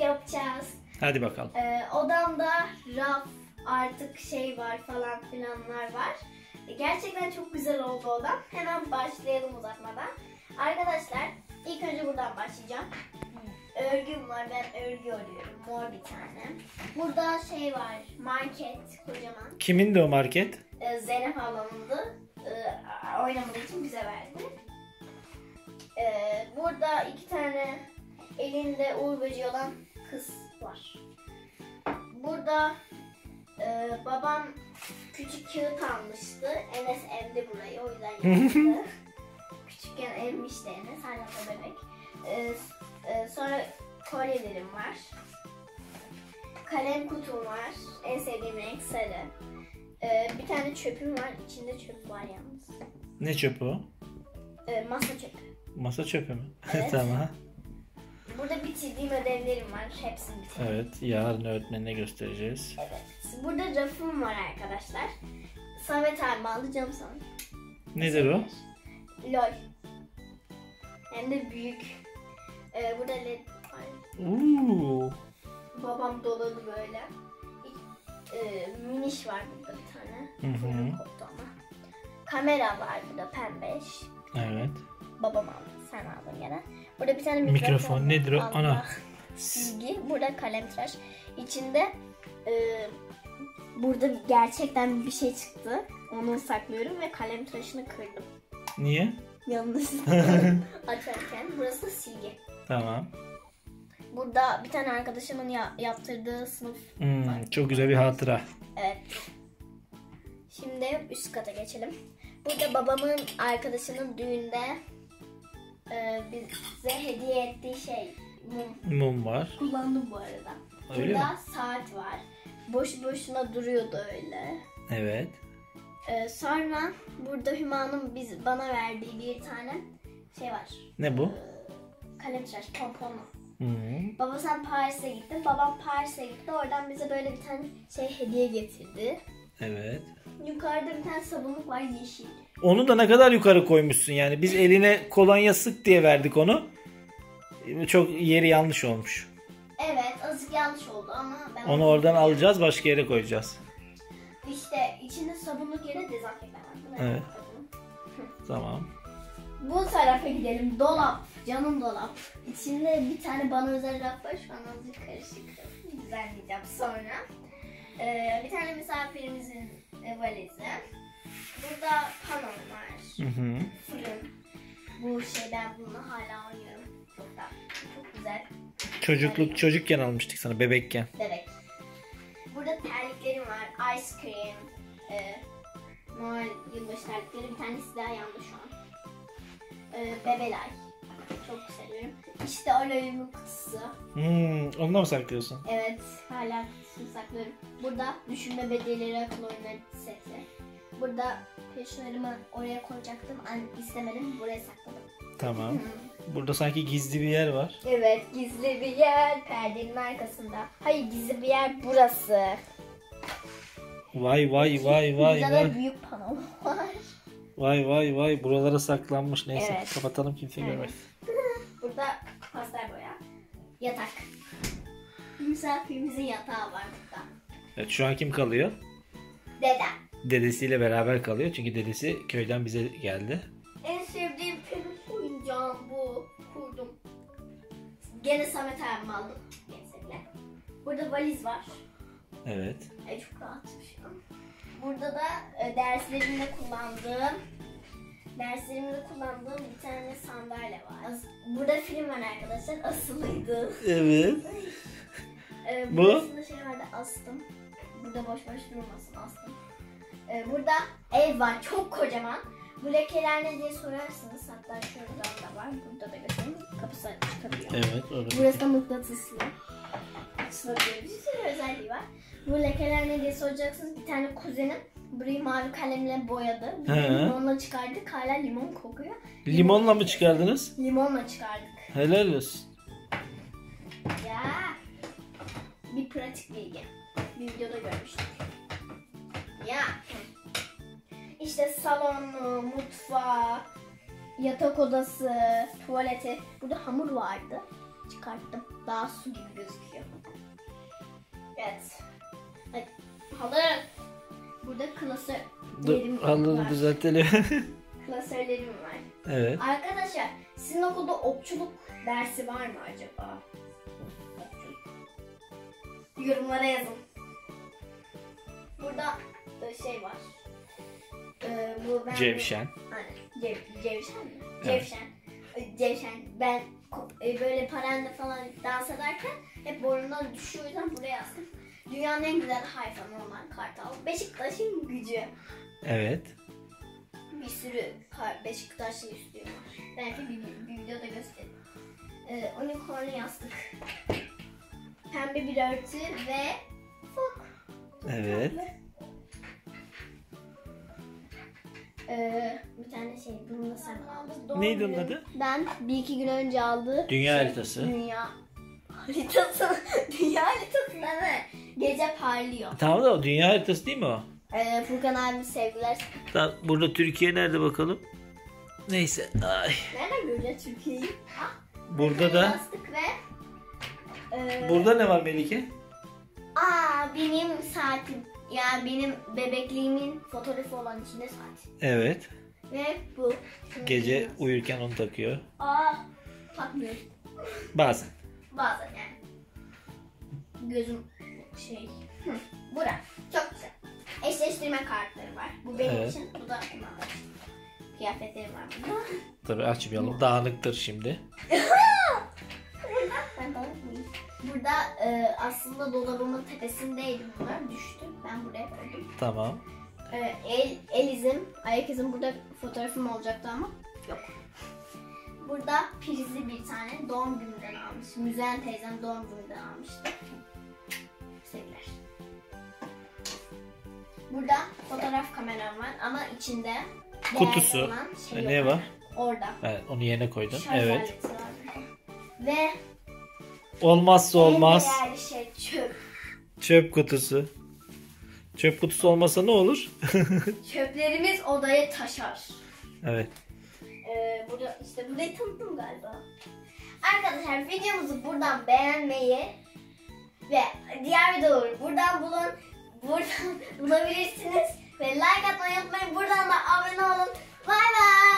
yapacağız. Hadi bakalım. Ee, odamda raf artık şey var falan filanlar var. E, Gerçekten çok güzel oldu odam. Hemen başlayalım uzatmadan. Arkadaşlar ilk önce buradan başlayacağım. Örgüm var. Ben örgü örüyorum. Mor bir tane. Burada şey var. Market kocaman. Kimin de o market? Ee, Zeynep ablamındı. Ee, oynamadığı için bize verdi. Ee, burada iki tane elinde uğur böceği olan kız var. Burada e, babam küçük kağıt almıştı. Enes emdi burayı o yüzden yaptı. Küçükken emmişti Enes hala da bebek. S- e, sonra kolyelerim var. Kalem kutum var. En sevdiğim renk sarı. Ee, bir tane çöpüm var. İçinde çöp var yalnız. Ne çöpü o? Ee, masa çöpü. Masa çöpü mü? Evet. tamam. Burada bitirdiğim ödevlerim var. Hepsini bitirdim. Evet. Yarın öğretmenine göstereceğiz. Evet. Burada rafım var arkadaşlar. Samet abi alacağım sana. Nedir o? Lol. Hem de büyük. Ee, burada led var. Uuu. Babam doladı böyle. Ee, miniş var burada bir tane. Hı hı. Koptu ama. Kamera var burada pembeş. Evet. Babam aldı. Sen aldın gene. Burada bir tane mikrofon, Mikrofon nedir o? Ana. Silgi. Burada kalem tıraş. İçinde e, burada gerçekten bir şey çıktı. Onu saklıyorum ve kalem tıraşını kırdım. Niye? Yanlışlıkla açarken. Burası silgi. Tamam. Burada bir tane arkadaşımın ya- yaptırdığı sınıf Hmm, var. çok güzel bir hatıra. Evet. Şimdi üst kata geçelim. Burada babamın arkadaşının düğünde e, bize hediye ettiği şey mum. Mum var. Kullandım bu arada. Öyle Burada saat var. Boş boşuna duruyordu öyle. Evet. E, sonra burada Hüma'nın biz bana verdiği bir tane şey var. Ne bu? Kalem tıraş, pomponlu. Hmm. Baba sen Paris'e gittin. Babam Paris'e gitti. Oradan bize böyle bir tane şey hediye getirdi. Evet. Yukarıda bir tane sabunluk var yeşil. Onu da ne kadar yukarı koymuşsun yani. Biz eline kolonya sık diye verdik onu. Çok yeri yanlış olmuş. Evet azıcık yanlış oldu ama ben Onu oradan alacağız başka yere koyacağız. İşte içinde sabunluk yerine dezenfektan var. Evet. Tamam. Bu tarafa gidelim. Dolap. Canım dolap. İçinde bir tane bana özel raf var. Şu an azıcık karışık. Düzenleyeceğim sonra. Ee, bir tane misafirimizin e, valizi. Burada panom var. Hı hı. Fırın. Bu şey ben bununla hala oynuyorum. Çok da çok güzel. Çocukluk çocukken almıştık sana bebekken. Bebek. Burada terliklerim var. Ice cream. E, Noel yılbaşı terlikleri. Bir tanesi daha yandı şu an. E, bebelay. Çok seviyorum. İşte Aloy'un kutusu. Hmm, ondan mı saklıyorsun? Evet hala kutusunu saklıyorum. Burada düşünme becerileri akıl oyunları seti. Burada peşlerimi oraya koyacaktım. An istemedim. Buraya sakladım. Tamam. Burada sanki gizli bir yer var. Evet gizli bir yer perdenin arkasında. Hayır gizli bir yer burası. Vay vay vay vay Burada da vay. büyük pano var. Vay vay vay buralara saklanmış. Neyse Evet. kapatalım kimse Evet. görmez. Yatak. Misafirimizin yatağı var burada. Evet şu an kim kalıyor? Dedem. Dedesiyle beraber kalıyor çünkü dedesi köyden bize geldi. En sevdiğim peluş oyuncağım bu. Kurdum. Gene Samet abim aldım. Burada valiz var. Evet. Ay çok rahatmış. Burada da e, derslerimde kullandığım derslerimde kullandığım bir tane sandalye var. As- Burada film var arkadaşlar. Asılıydı. Evet. Ee, Bu? Burasında şey vardı astım. Burada boş boş durmasın astım. Ee, burada ev var çok kocaman. Bu lekeler ne diye sorarsınız. Hatta şuradan da var. Burada da göstereyim. Kapısı çıkabiliyor. Evet orada. Burası da mıknatıslı. Açılabiliyor. Bir sürü özelliği var. Bu lekeler ne diye soracaksınız. Bir tane kuzenim burayı mavi kalemle boyadı. He. limonla çıkardık. Hala limon kokuyor. Limonla mı çıkardınız? Limonla çıkardık. Helal olsun. Ya. Bir pratik bilgi. Bir videoda görmüştük. Ya. İşte salonu, mutfağı, yatak odası, tuvaleti. Burada hamur vardı. Çıkarttım. daha su gibi gözüküyor. Evet. Hadi. Halı. Burada klasör Dur var. düzeltelim. Klasörlerim var. evet. Arkadaşlar sizin okulda okçuluk dersi var mı acaba? Yorumlara yazın. Burada şey var. E, bu ben Cevşen. Aynen. Cev, cevşen mi? Evet. Cevşen. E, Cevşen. Ben e, böyle paranda falan dans ederken hep burnumdan düşüyor o yüzden buraya yazdım. Dünyanın en güzel hayvanı olan kartal. Beşiktaş'ın gücü. Evet. Bir sürü kar- Beşiktaşlı üstü var. Belki bir, bir videoda göstereyim. Ee, unicorn yastık. Pembe bir örtü ve fok. Evet. Ee, bir tane şey bunu da sen aldın. Doğum Neydi onun adı? Ben bir iki gün önce aldığı Dünya şey, haritası. Dünya haritası. dünya haritası mi? Gece parlıyor. Tamam da o dünya haritası değil mi o? Ee, Furkan abi sevgiler. Tamam, burada Türkiye nerede bakalım? Neyse. Ay. Nereden göreceğiz Türkiye'yi? Burada da ve e, burada ne var Melike? Aa benim saatim. Yani benim bebekliğimin fotoğrafı olan içinde saat. Evet. Ve bu. Şunu Gece bilmiyorum. uyurken onu takıyor. Aa takmıyorum. Bazen. Bazen yani. Gözüm şey. Hı, bura. Çok güzel. Eşleştirme kartları var. Bu benim Evet. için. Bu da için. Kıyafetlerim var burada. Tabii açmayalım. Dağınıktır şimdi. Burada ben mıyım? Burada e, aslında dolabımın tepesindeydi bunlar. Düştü. Ben buraya koydum. Tamam. Ee, el, el izim, ayak izim burada fotoğrafım olacaktı ama yok. Burada prizli bir tane doğum gününden almış. Müzen teyzem doğum gününden almıştı. Burada fotoğraf kameram var ama içinde Kutusu. şey E, yok. ne var? Orada. Evet, onu yerine koydun. Şarj Evet. burada. Ve Olmazsa olmaz. en değerli şey çöp. Çöp kutusu. Çöp kutusu olmasa ne olur? Çöplerimiz odaya taşar. evet. Ee, burada işte burayı tanıttım galiba. Arkadaşlar videomuzu buradan beğenmeyi ve diğer videoları buradan bulun. Buradan bulabilirsiniz. Ve like atmayı unutmayın. Buradan da abone olun. Bay bay.